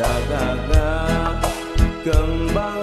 Jaga, kembang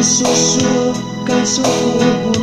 canso, canso o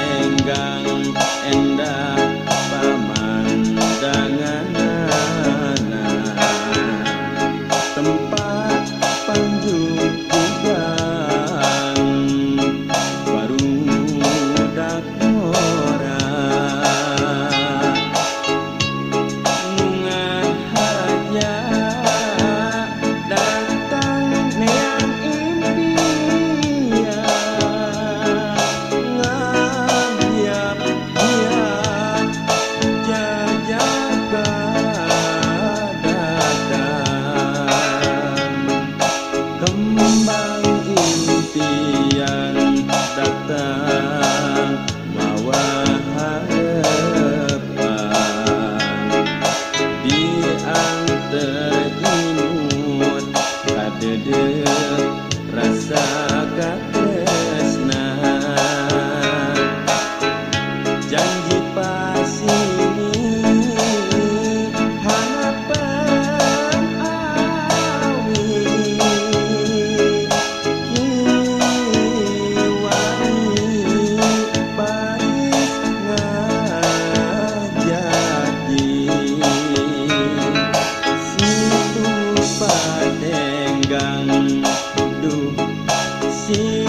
hanggang see